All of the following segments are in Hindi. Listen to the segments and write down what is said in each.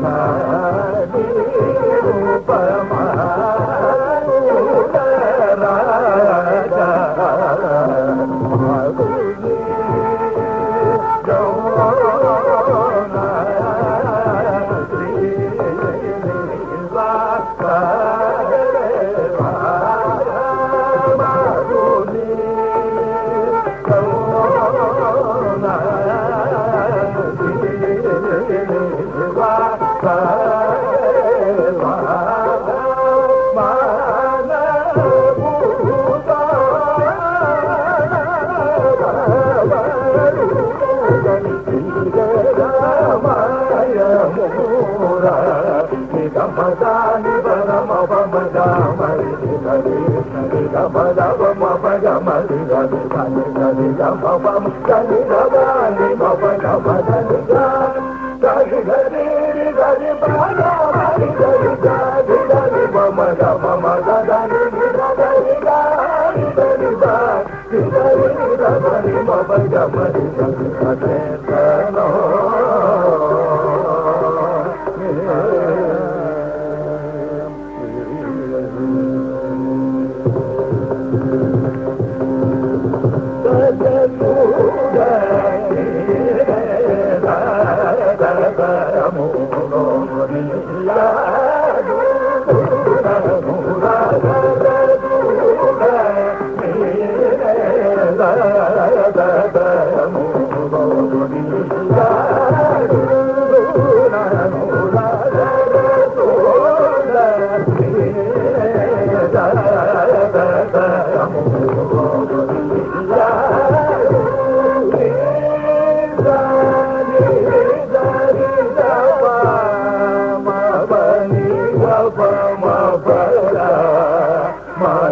Paraná, Rio Paraná. పదమ పద మరి గని గని గని గమ గని గని గమ గమ గని గని గని గని పద మరి గని గని గని మమ గమ మద గని గని గని గని గని గని గని గమ గమ గని గని గని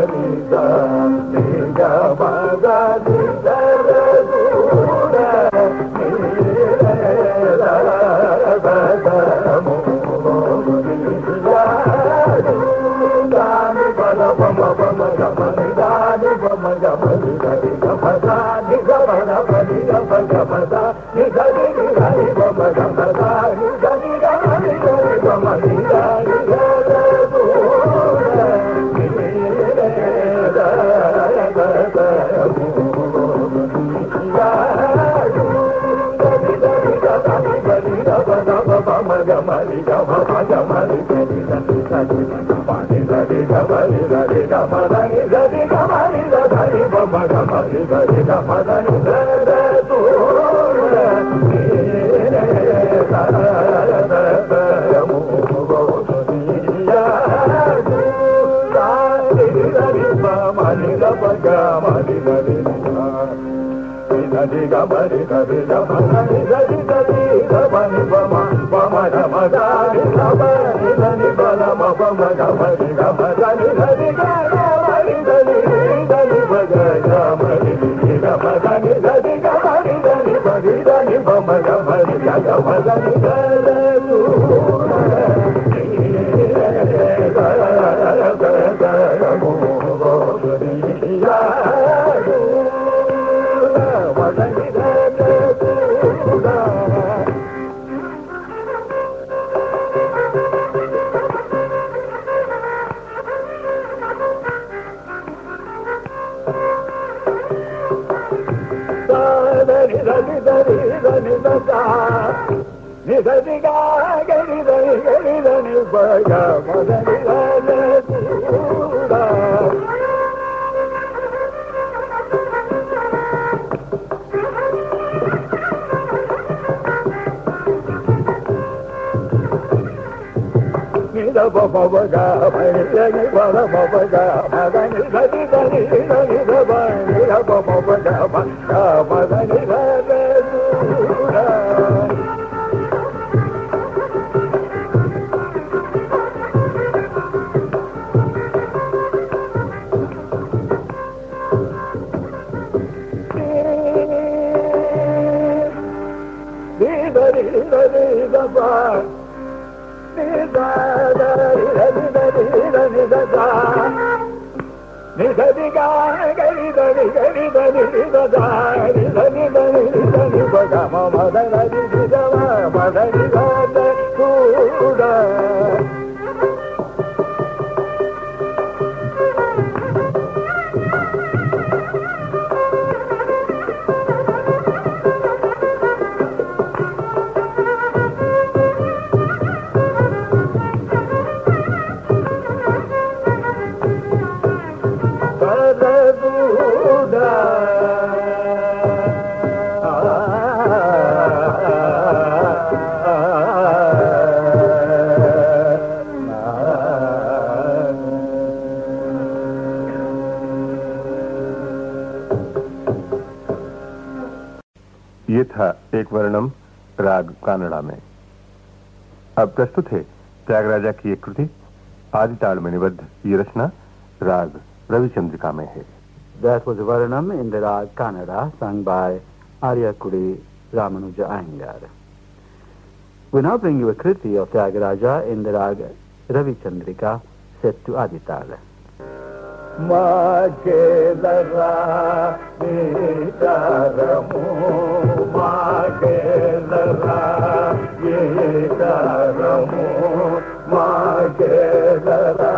da దని దబని దది దది దబని బమ బమ గమ దాని దబని దని బల మమ గమని గమ దని దని గమని దని దని బగ గమని గమ దని దని గమని దని బగ దని బమ గమని గమ దని దని పవ గని పద పవ గని గని గని గని గని పవ గని Bye. మమ మద మద మద మద एक वर्णम राग कानड़ा में अब प्रस्तुत है त्यागराजा की एक कृति आदि ताल में निबद्ध ये रचना राग रविचंद्रिका में है That was Varanam in the Rag Kannada, sung by Aryakudi Ramanuja Iyengar. We now bring you a kriti of Tyagaraja in the Rag Ravi Chandrika, set to Aditala. మాకేలరా విచారము మాకేలరా విచారము మాకేలరా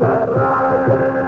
तर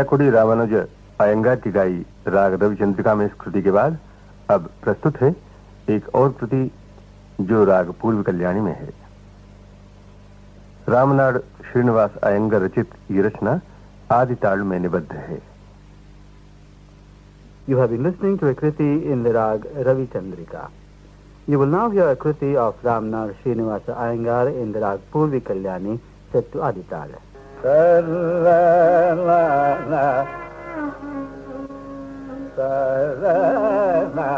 हरियाकुड़ी रामानुज अयंगार की गाई राग रविचंद्रिका में इस कृति के बाद अब प्रस्तुत है एक और कृति जो राग पूर्व कल्याणी में है रामनाड श्रीनिवास अयंगर रचित ये रचना आदि ताल में निबद्ध है You have been listening to a kriti in the rag Ravi Chandrika. You will now hear a kriti of Ramnar Srinivasa Iyengar in the rag Purvi Kalyani set to Aditala. Sa-la-la-la. Sa-la-la.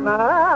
night.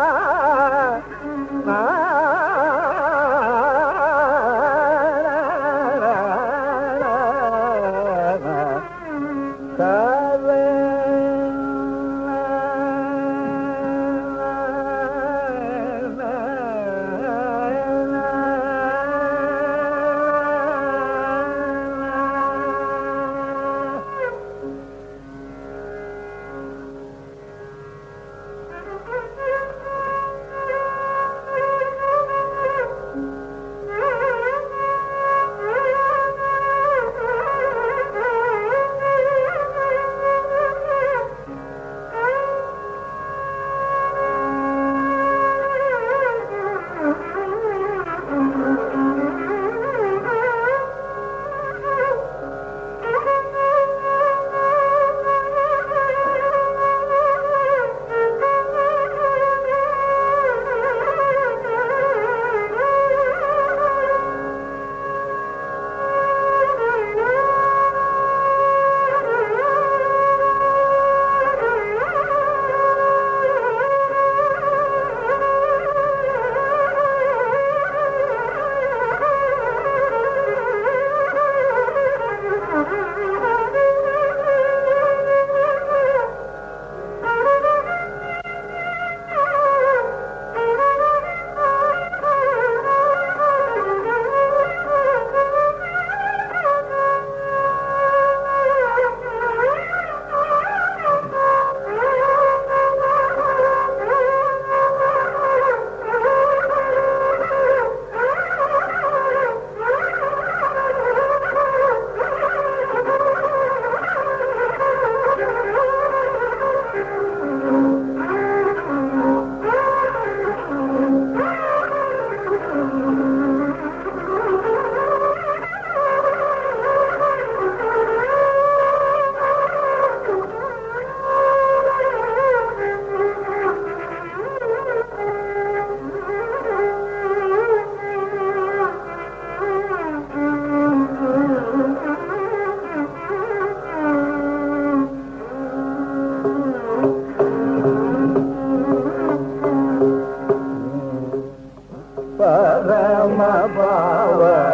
parama bhava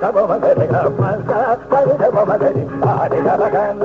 கபமகரி கபமகரி ஆடி கலகன்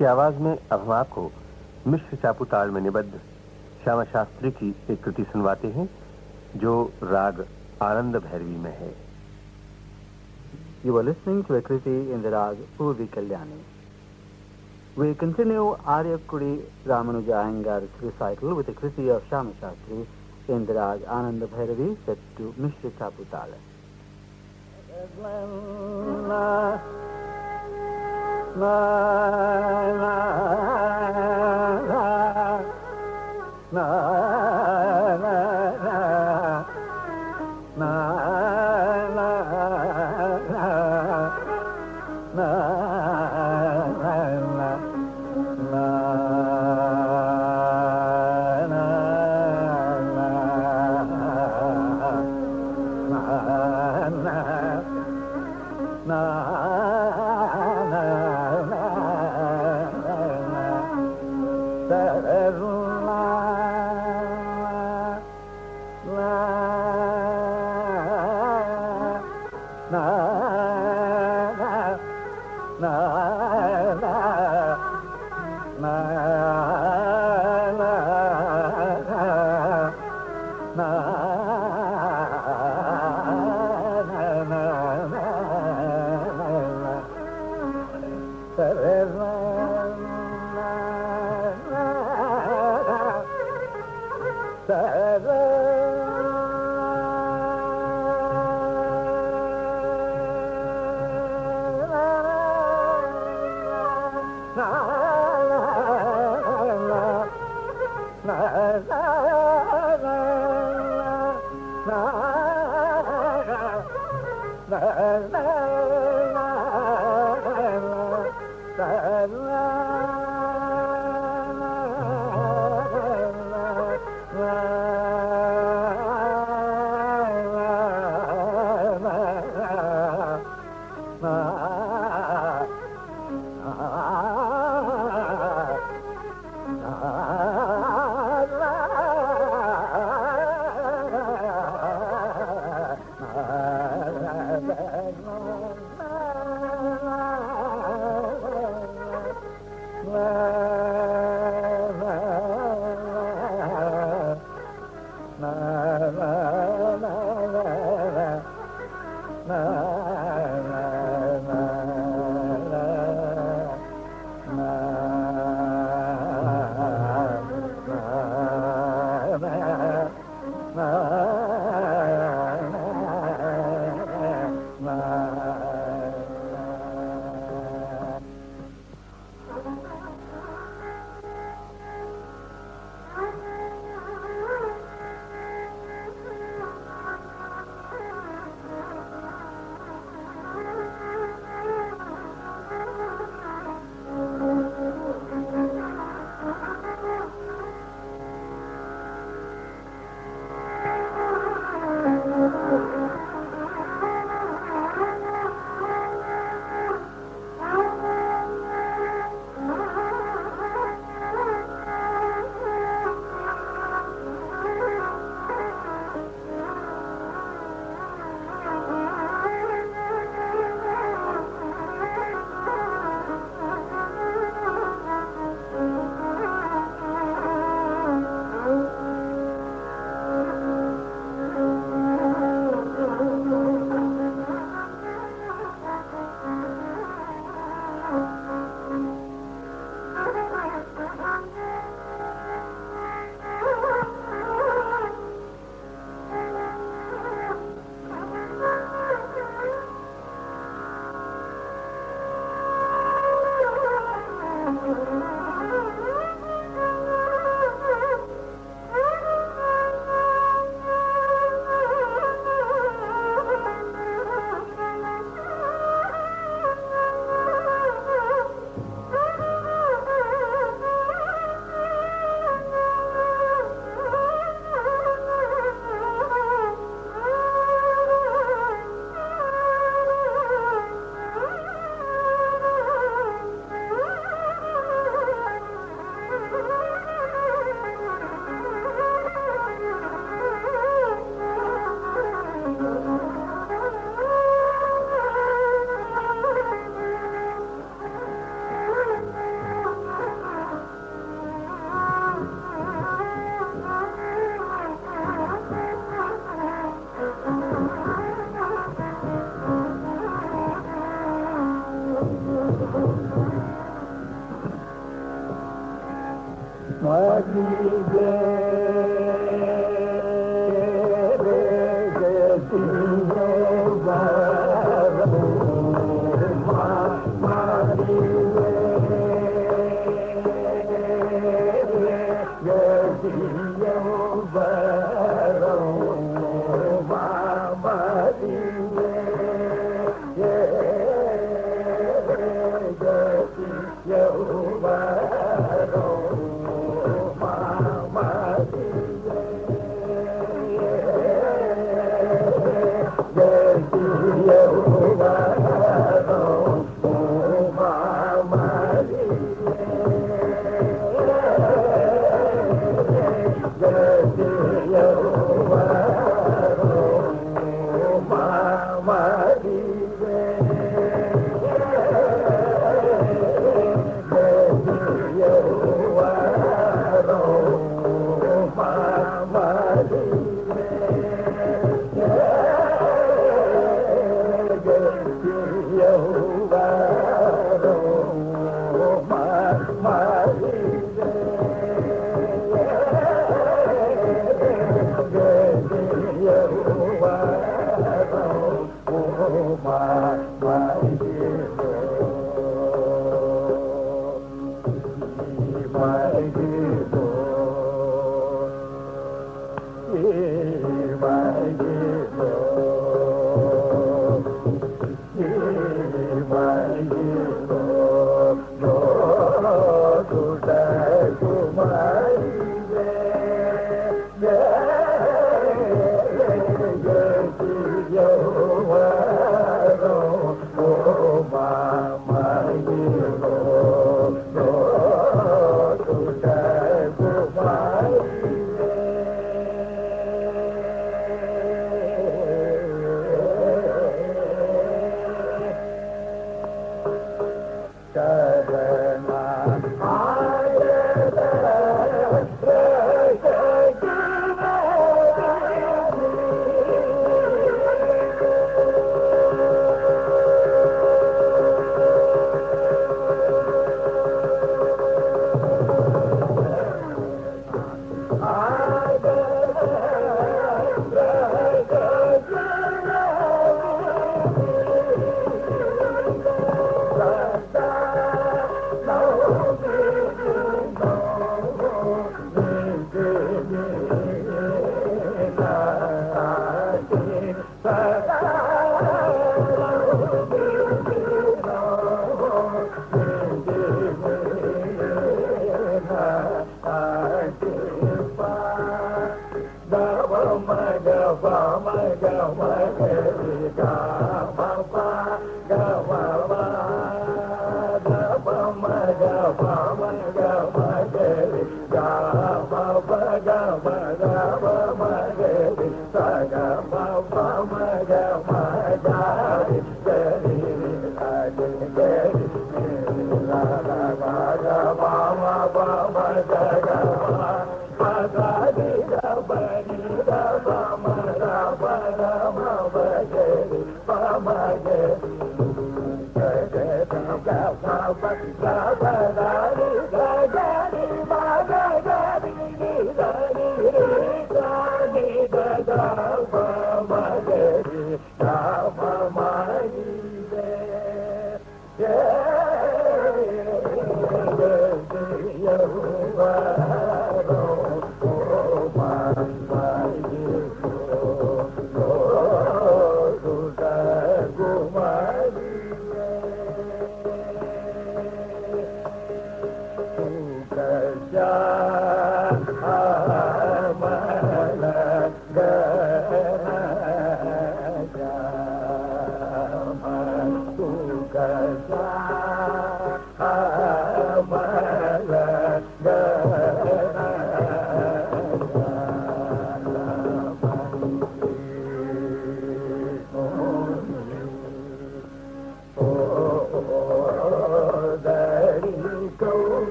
उनकी आवाज़ में अब हम आपको मिश्र चापुताल में निबद्ध श्यामा शास्त्री की एक कृति सुनवाते हैं जो राग आनंद भैरवी में है you listening to kriti in the raga Purvi Kalyani we continue Ariyakudi Ramanuja Iyengar recital with kriti of Shyama Shastri in the raga Ananda Bhairavi set to Mishra Chaputala Glenna. na na na na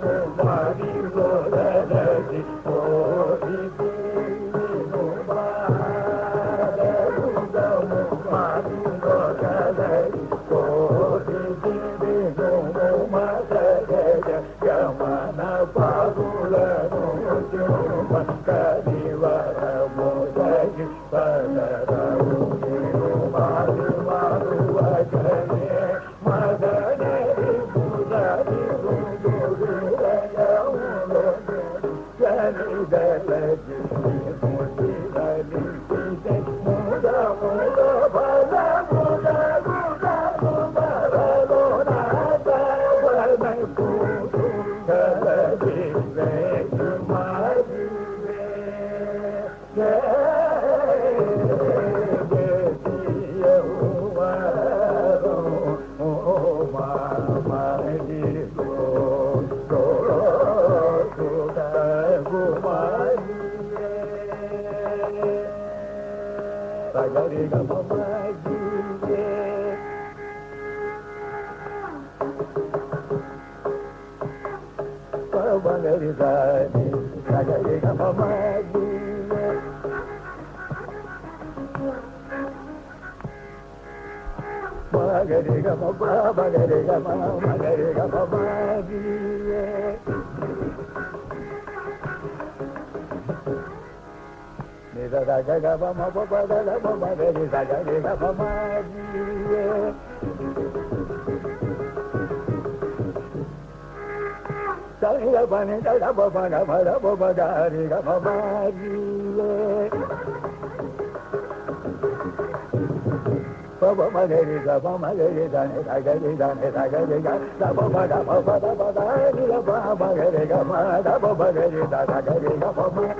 भगवान Dari ga ba ni da da ba ba da ba da ba da da ba ma ba da ba ma ga re da ne da ga da ba da ba re ba da ba ba da ba ba da ba da ni da ba ba ga re ga ma da ba ba ga re da da ga re ga ba ma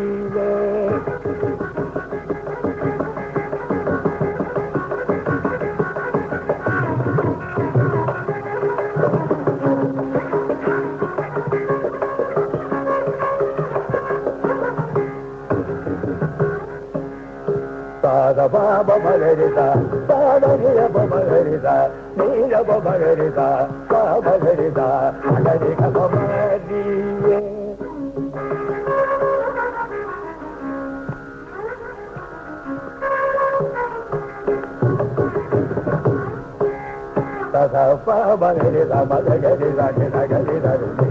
da ba ba ba re re da ba ba re ya ba ba re re da ni ya ba ba re re da ba ba re re da la re ka ba ba di ye ta da ba ba re re da ba ga ga re da ga ga re da re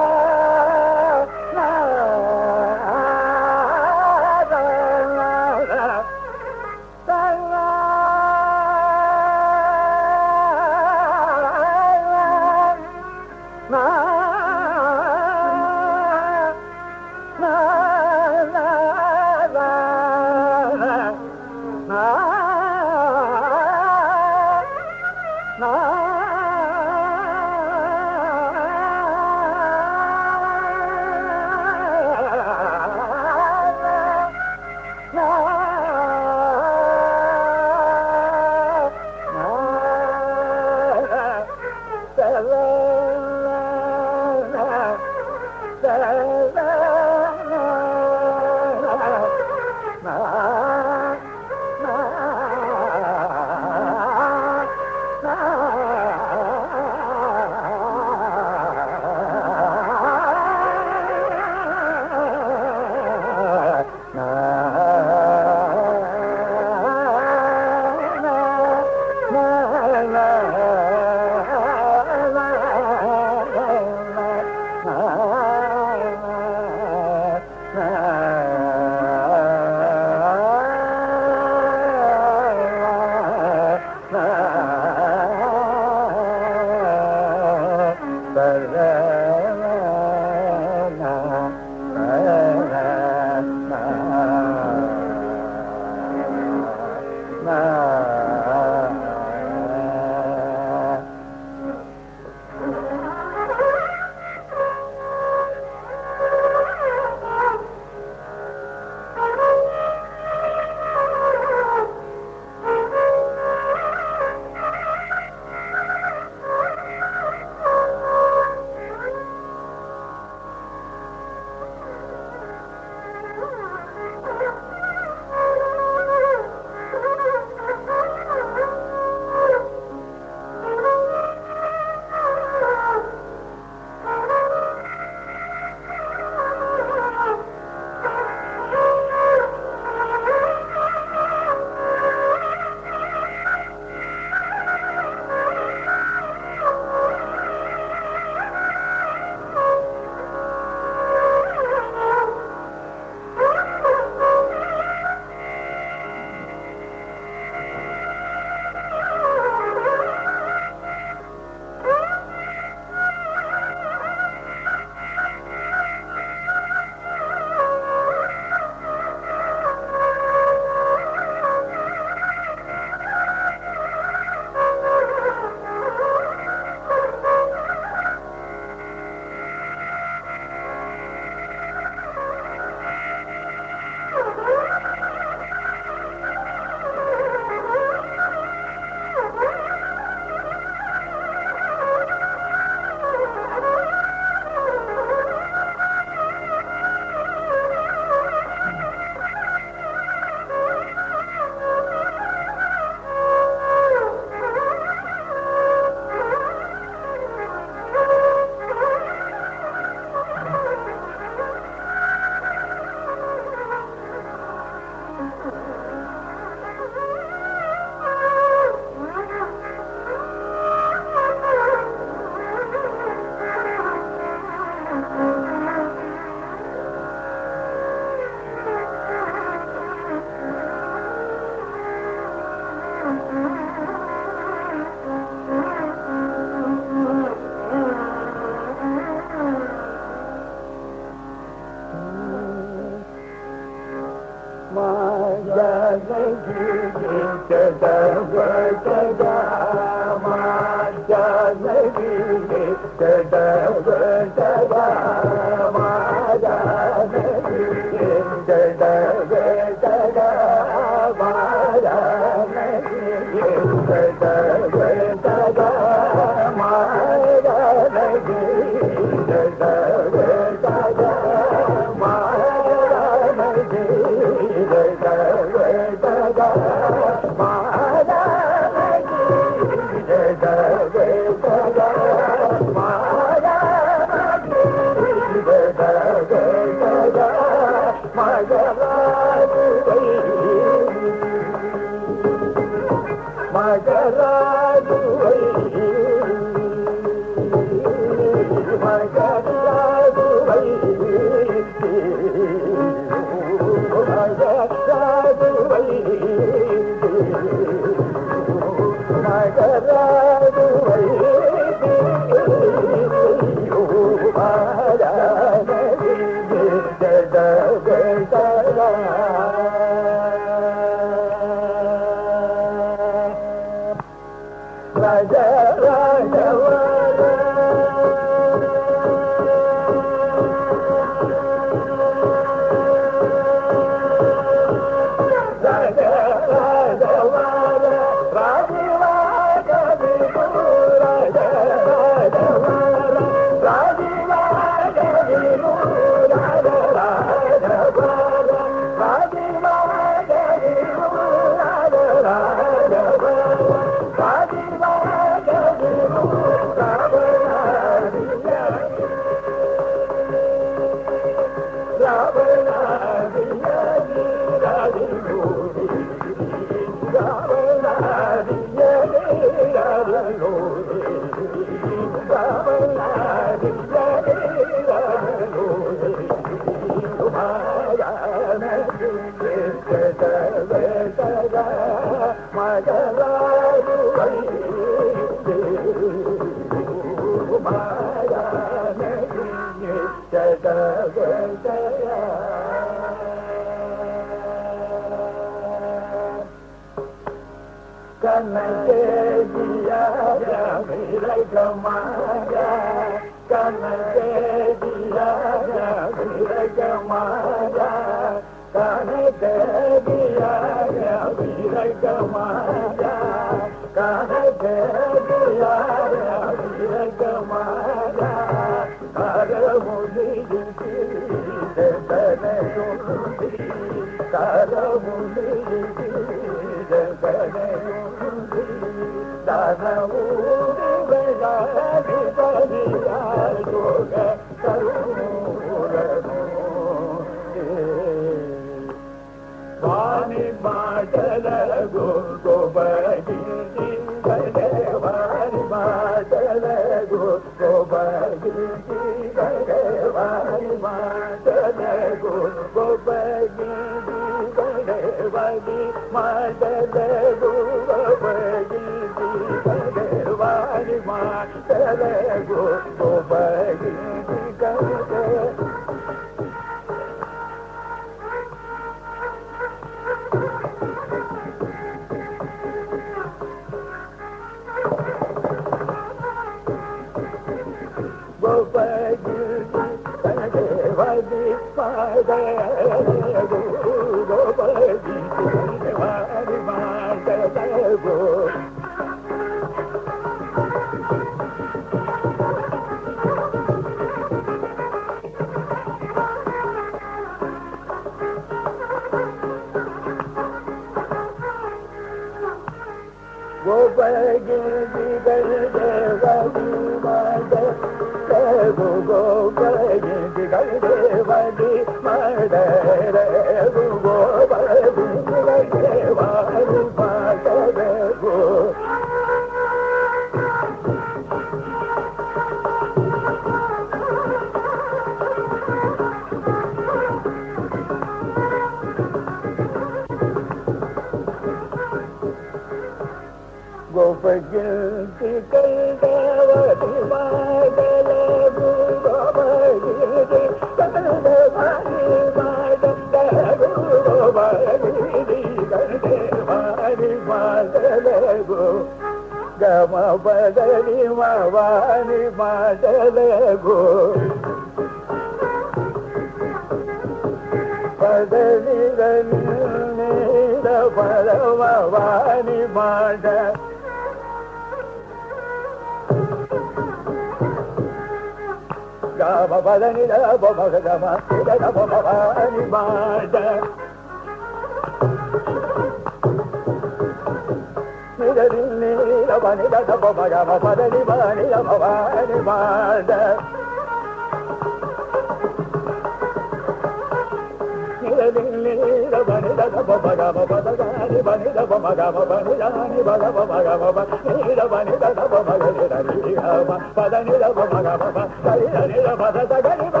పదని గమ గమ గమ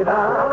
ीरा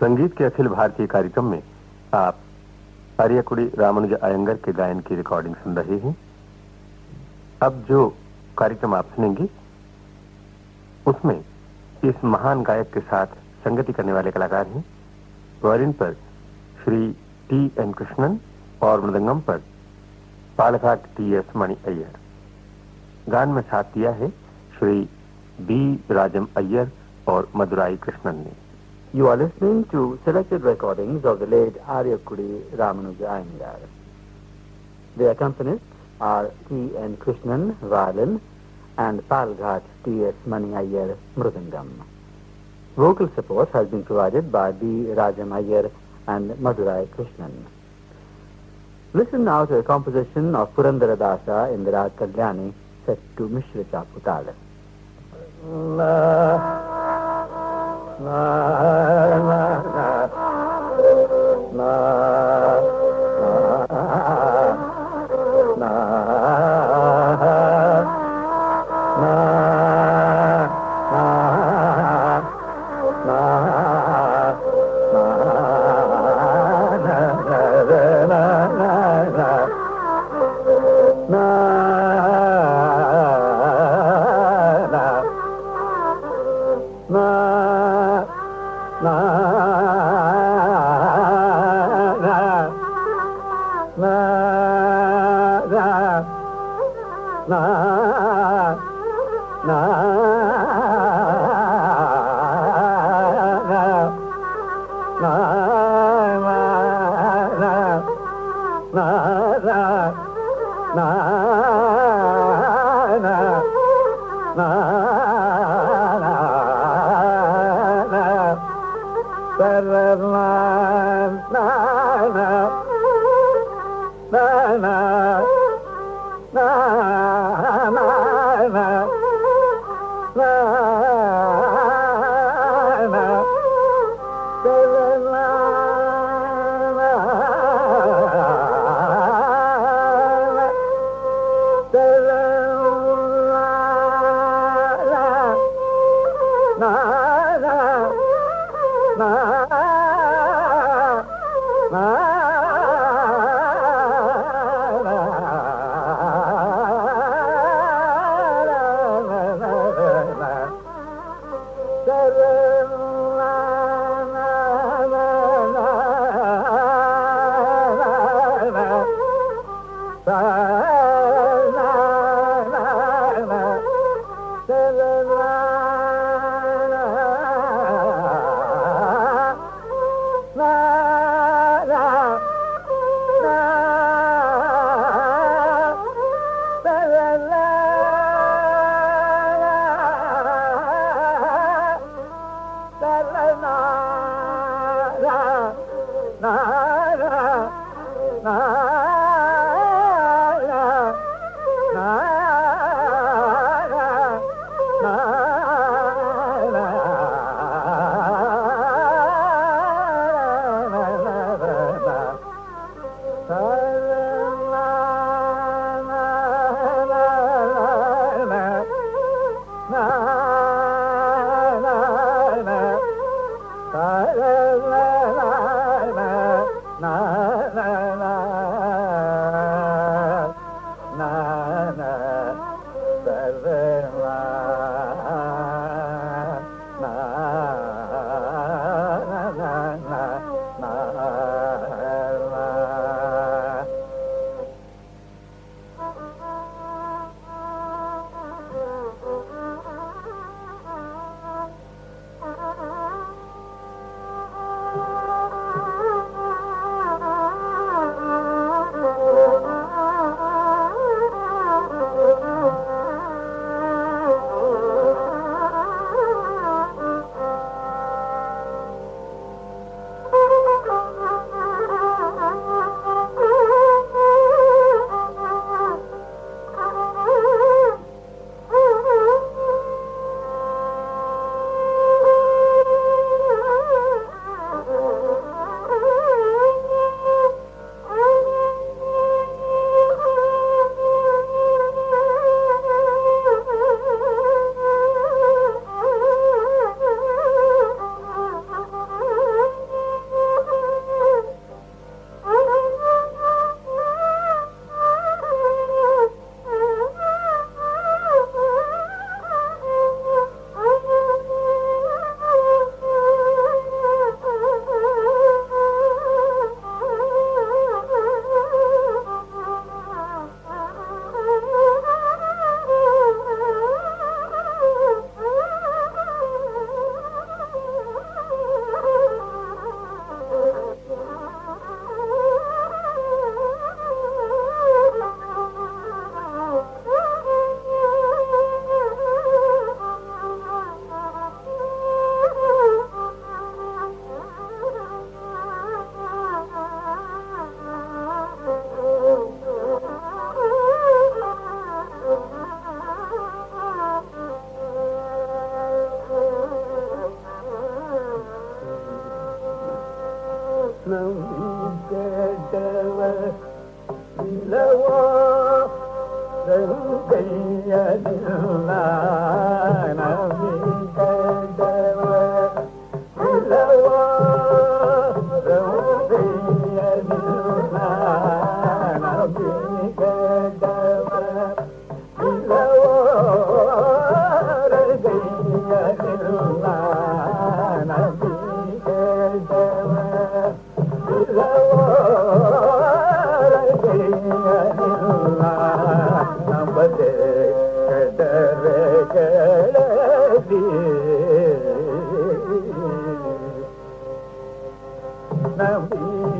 संगीत के अखिल भारतीय कार्यक्रम में आप आर्यकुड़ी रामानुज अयंगर के गायन की रिकॉर्डिंग सुन रहे हैं। अब जो कार्यक्रम आप सुनेंगे, उसमें इस महान गायक के साथ संगति करने वाले कलाकार हैं। वायलिन पर श्री टी एन कृष्णन और मृदंगम पर पालघाट टी एस मणि अय्यर गान में साथ दिया है श्री बी राजम अय्यर और मदुराई कृष्णन ने you are listening to selected recording of the late Ariyakudi Ramanuja Iyengar the accompanist are T N Krishnan violin and Palghat T S Mani Iyer mridangam Vocal support has been provided by B. Rajam and Madurai Krishnan. Listen now to a composition of Purandara Dasa in the Rag Kalyani set to Mishra Chaputala. na na na Now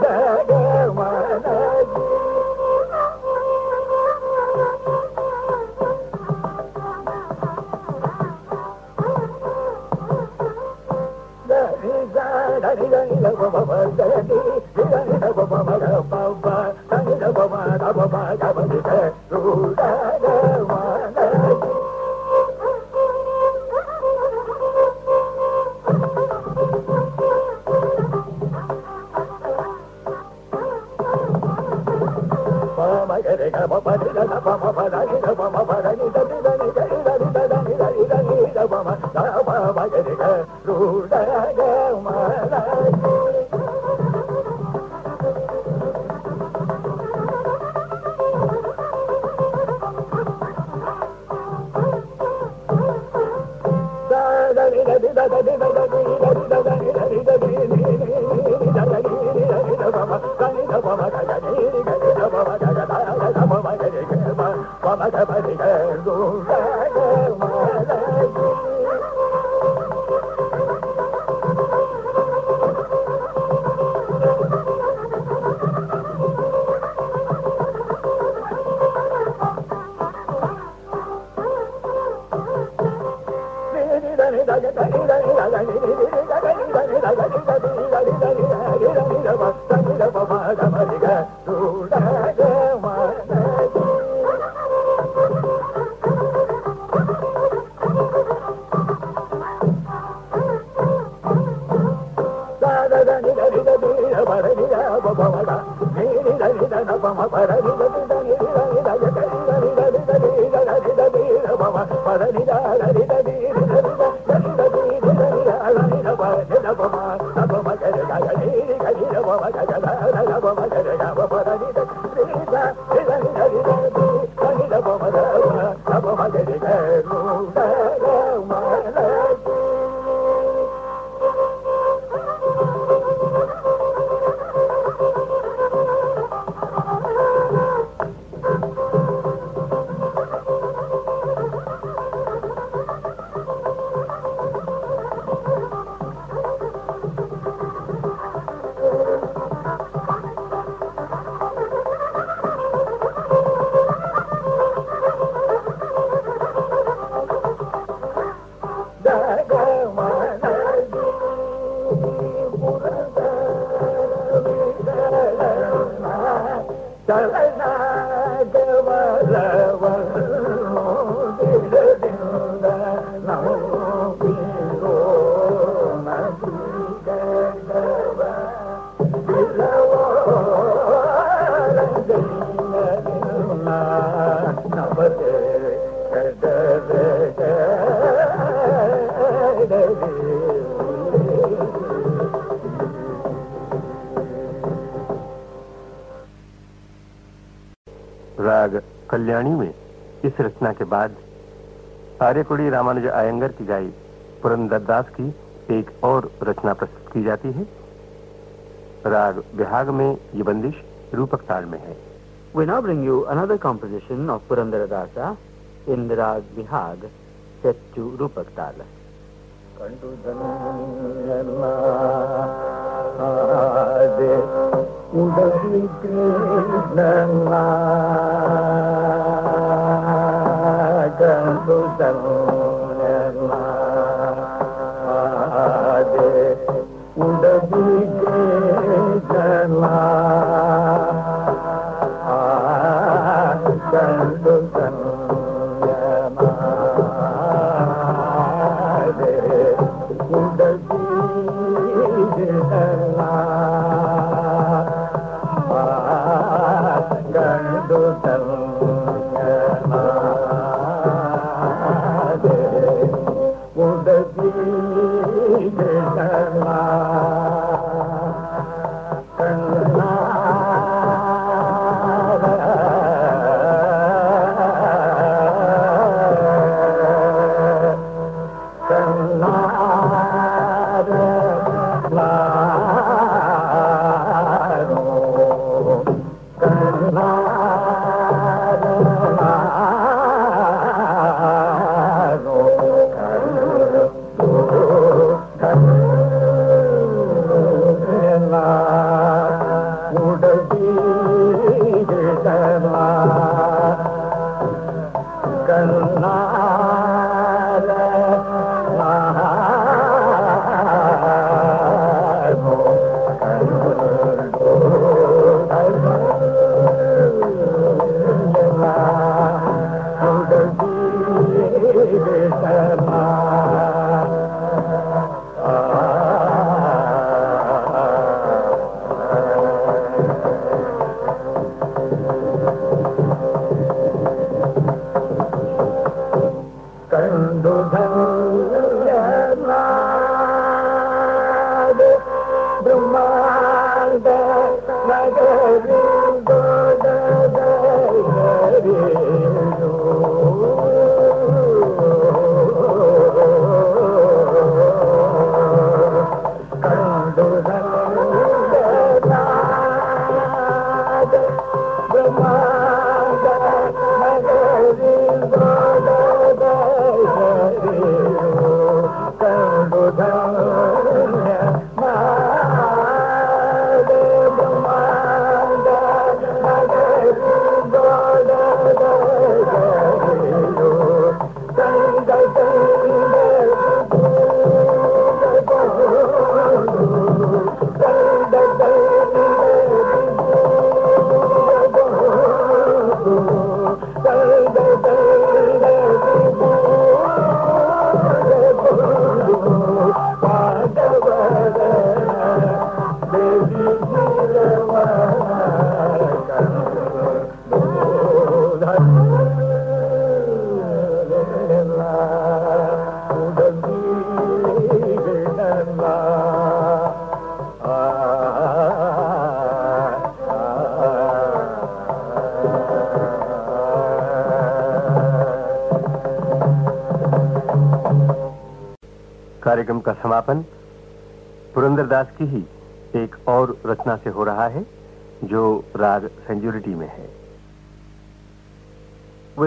के बाद आर्यकुड़ी रामानुज आयंगर की गाई पुरंदर दास की एक और रचना प्रस्तुत की जाती है राग बिहाग में ये बंदिश रूपक ताल में है We now bring you another composition of Purandara Dasa in the rag Bihag, set to Rupak Tala. ಕಂಡು ಧನ್ಯನ ಆದೆ ಉಡಲಿ ಕೃಷ್ಣನ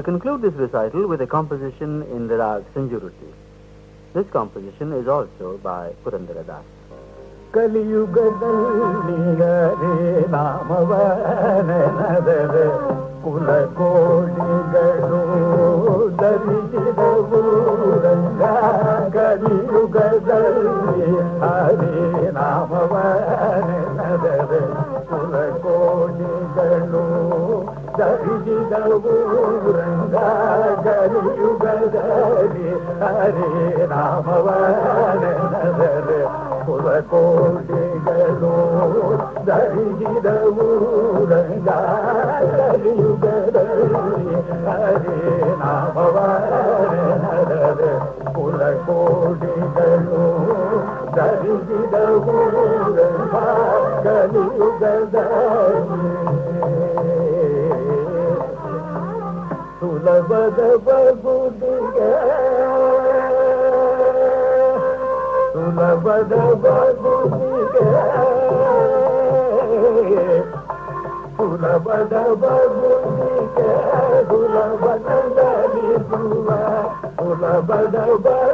conclude this recital with a composition in the rag Sanjurati. This composition is also by Purandara Das. ಕಲಿಯುಗದಲ್ಲಿ ಹರೇ ನಾಮವನದರೆ ಕುಲ ಕೋಟಿಗಳು ಧರಿಸಿದವು ರಂಗ ಕಲಿಯುಗದಲ್ಲಿ ಹರೇ ನಾಮವನದರೆ ಧರಿಸಿದವು ರಂಗ ಕಲಿಯುಗದಲ್ಲಿ ಹರೇ ನಾಮವನದರೆ ಕುಲ ಕೋಟಿಗಳು ಧರಿಸಿದವು ರಂಗ ಕಲಿಯುಗದಲ್ಲಿ ಹರೇ ನಾಮವನದರೆ ಕುಲ ಕೋಟಿಗಳು ಧರಿಸಿದವು ರಂಗ ಕಲಿಯುಗದಲ್ಲಿ बुल बुधी सुल बढ़ू गे सु बी पुआल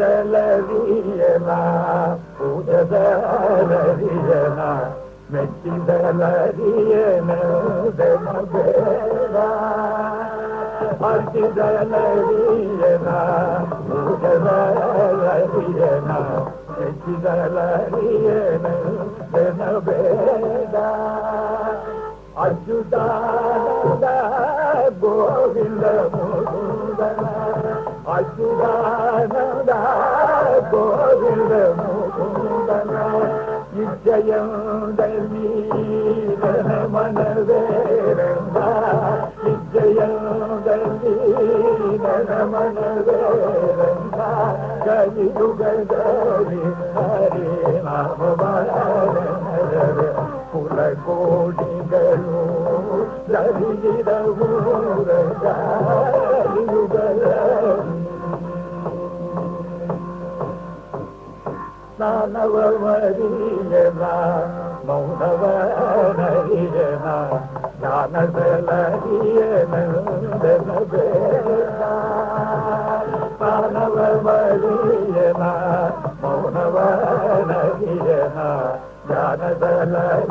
delerime, bu delerime, Mekke delerime, deme deme. Hadi delerime, bu delerime, Mekke delerime, deme deme. Acıda da Govinda Mudana, Acıda விஜயந்தீர மனதேரந்தா விஜயந்தீர மனதேரந்தா கலியுகதரி Hari நாம புல கோடிகளும் சரியிடவுரகா मानव मरी नौनव नीअ जानद नानव भरी नौनवि जानद नल्ल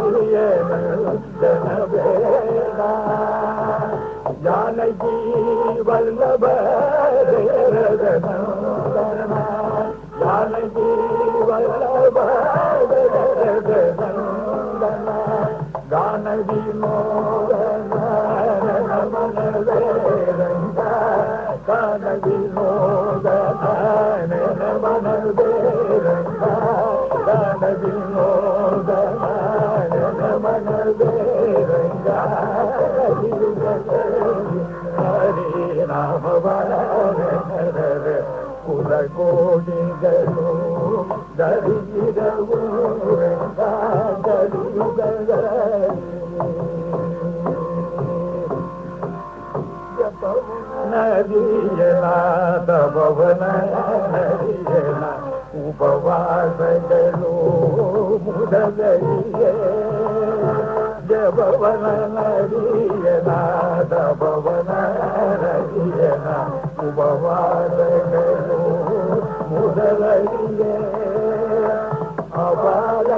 जान जी கானதி மோகன நமன வேரங்க கானதி மோகன நமன வேரங்க கானதி மோகன நமன வேரங்க ஹரி ராமவர குல கோடிகளும் न द न उलो भुलियूं नीअ न द न उल बुढले